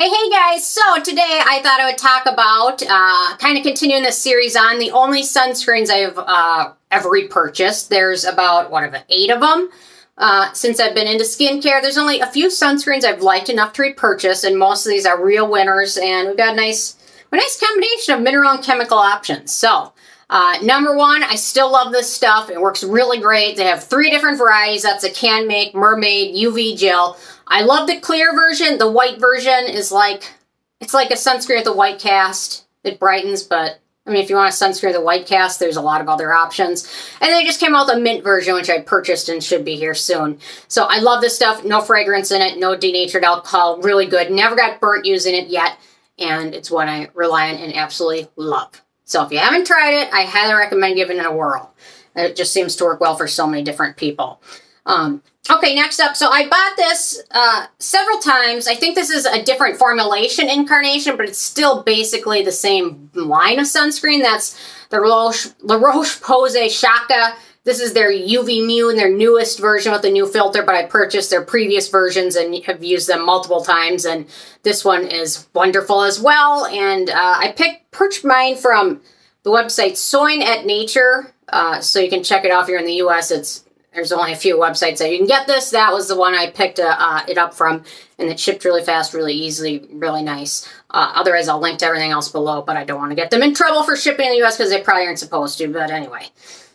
Hey, hey guys! So today I thought I would talk about, uh, kind of continuing this series on the only sunscreens I've uh, ever repurchased. There's about, what, eight of them? Uh, since I've been into skincare, there's only a few sunscreens I've liked enough to repurchase, and most of these are real winners, and we've got a nice, a nice combination of mineral and chemical options. So, uh, number one, I still love this stuff. It works really great. They have three different varieties. That's a Canmake, mermaid, UV gel. I love the clear version. The white version is like, it's like a sunscreen with a white cast. It brightens, but I mean, if you want a sunscreen with a white cast, there's a lot of other options. And they just came out with a mint version, which I purchased and should be here soon. So I love this stuff. No fragrance in it, no denatured alcohol. Really good. Never got burnt using it yet. And it's one I rely on and absolutely love. So if you haven't tried it, I highly recommend giving it a whirl. It just seems to work well for so many different people. Um, okay, next up. So I bought this uh, several times. I think this is a different formulation incarnation, but it's still basically the same line of sunscreen. That's the La Roche-Posay Shaka. This is their UV Mu, their newest version with the new filter, but I purchased their previous versions and have used them multiple times, and this one is wonderful as well. And uh, I picked purchased mine from the website Soin et Nature, uh, so you can check it out here in the U.S. It's there's only a few websites that you can get this. That was the one I picked uh, uh, it up from, and it shipped really fast, really easily, really nice. Uh, otherwise, I'll link to everything else below, but I don't want to get them in trouble for shipping in the U.S. because they probably aren't supposed to. But anyway,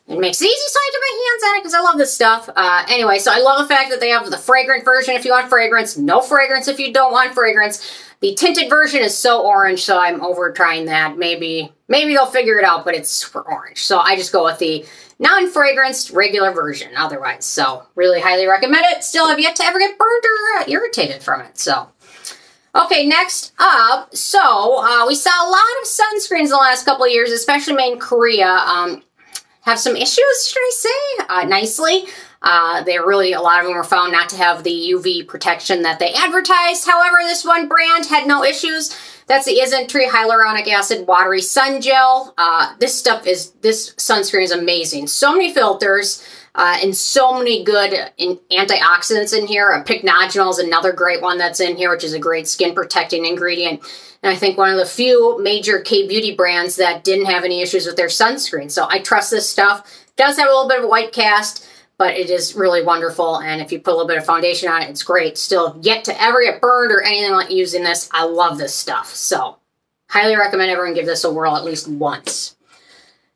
it makes it easy so I get my hands on it because I love this stuff. Uh, anyway, so I love the fact that they have the fragrant version if you want fragrance, no fragrance if you don't want fragrance. The tinted version is so orange, so I'm over trying that. Maybe maybe they'll figure it out, but it's super orange. So I just go with the non-fragranced regular version otherwise. So really highly recommend it. Still have yet to ever get burned or uh, irritated from it. So Okay, next up, so uh, we saw a lot of sunscreens in the last couple of years, especially made in Korea, um, have some issues, should I say, uh, nicely. Uh, they really, a lot of them were found not to have the UV protection that they advertised. However, this one brand had no issues. That's the Isntree Hyaluronic Acid Watery Sun Gel. Uh, this stuff is, this sunscreen is amazing. So many filters uh, and so many good in antioxidants in here. A pycnogenol is another great one that's in here, which is a great skin protecting ingredient. And I think one of the few major K-beauty brands that didn't have any issues with their sunscreen. So I trust this stuff. Does have a little bit of a white cast but it is really wonderful. And if you put a little bit of foundation on it, it's great. Still yet to ever get burned or anything like using this. I love this stuff. So highly recommend everyone give this a whirl at least once.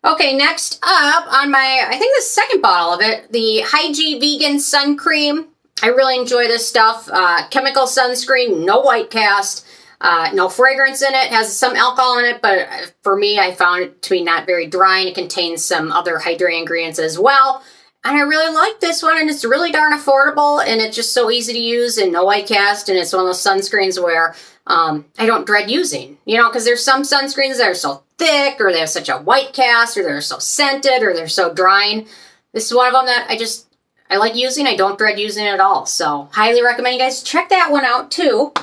Okay, next up on my, I think the second bottle of it, the Hyggee Vegan Sun Cream. I really enjoy this stuff. Uh, chemical sunscreen, no white cast, uh, no fragrance in it. Has some alcohol in it, but for me, I found it to be not very dry and it contains some other hydrating ingredients as well. And I really like this one, and it's really darn affordable, and it's just so easy to use, and no white cast, and it's one of those sunscreens where um, I don't dread using. You know, because there's some sunscreens that are so thick, or they have such a white cast, or they're so scented, or they're so drying. This is one of them that I just, I like using. I don't dread using it at all. So, highly recommend you guys check that one out, too.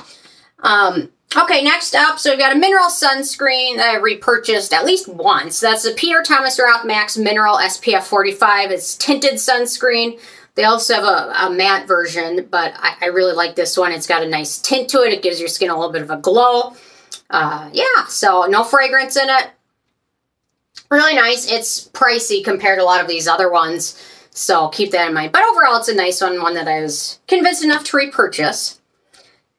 Um, Okay, next up, so we've got a mineral sunscreen that I repurchased at least once. That's the Peter Thomas Roth Max Mineral SPF 45. It's tinted sunscreen. They also have a, a matte version, but I, I, really like this one. It's got a nice tint to it. It gives your skin a little bit of a glow. Uh, yeah, so no fragrance in it. Really nice. It's pricey compared to a lot of these other ones, so keep that in mind. But overall, it's a nice one, one that I was convinced enough to repurchase.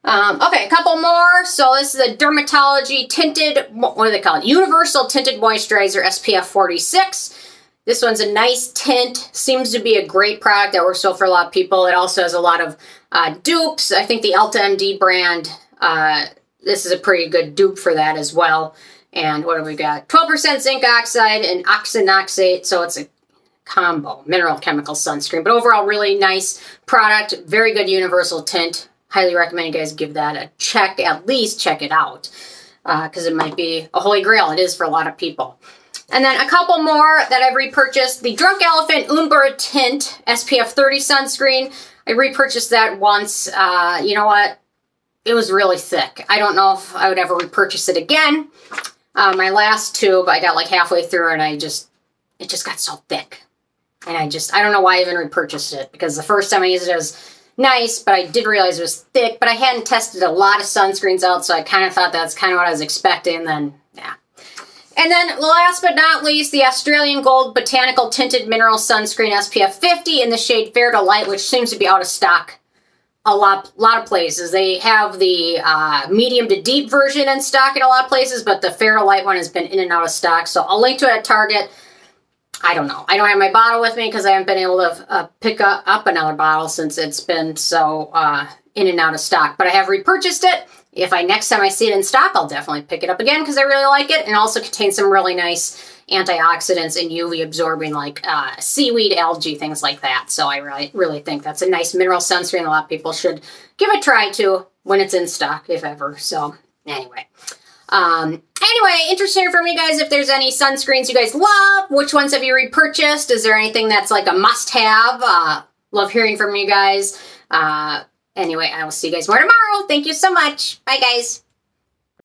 Um, okay, a couple more. So this is a DRMTLGY Tinted, what do they call it? Universal Tinted Moisturizer SPF 46. This one's a nice tint. Seems to be a great product that works well for a lot of people. It also has a lot of uh, dupes. I think the EltaMD brand, uh, this is a pretty good dupe for that as well. And what have we got? 12% zinc oxide and octinoxate. So it's a combo mineral chemical sunscreen. But overall, really nice product. Very good universal tint highly recommend you guys give that a check, at least check it out, because uh, it might be a holy grail. It is for a lot of people. And then a couple more that I've repurchased. The Drunk Elephant Umbra Tint SPF 30 sunscreen. I repurchased that once. Uh, you know what? It was really thick. I don't know if I would ever repurchase it again. Uh, my last tube, I got like halfway through and I just, it just got so thick. And I just, I don't know why I even repurchased it because the first time I used it, it was nice, but I did realize it was thick, but I hadn't tested a lot of sunscreens out, so I kind of thought that's kind of what I was expecting, then, yeah. And then last but not least, the Australian Gold Botanical Tinted Mineral Sunscreen SPF 50 in the shade Fair to Light, which seems to be out of stock a lot, a lot of places. They have the uh, medium to deep version in stock in a lot of places, but the Fair to Light one has been in and out of stock, so I'll link to it at Target. I don't know. I don't have my bottle with me because I haven't been able to uh, pick up, up, another bottle since it's been so uh, in and out of stock. But I have repurchased it. If I next time I see it in stock, I'll definitely pick it up again because I really like it. And also contains some really nice antioxidants and UV absorbing like uh, seaweed, algae, things like that. So I really, really think that's a nice mineral sunscreen. A lot of people should give it a try to when it's in stock, if ever. So anyway. Um, anyway, interesting from you guys, if there's any sunscreens you guys love. Which ones have you repurchased? Is there anything that's like a must-have? Uh, love hearing from you guys. Uh, anyway, I will see you guys more tomorrow. Thank you so much. Bye, guys.